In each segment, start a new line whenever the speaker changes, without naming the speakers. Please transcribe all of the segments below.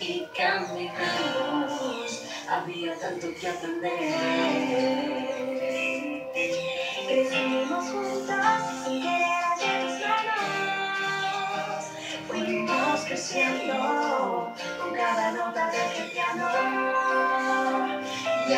y caminamos, había tanto que aprender. Crecimos juntos sin querer de fuimos creciendo con cada nota del este piano. Y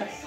Yes.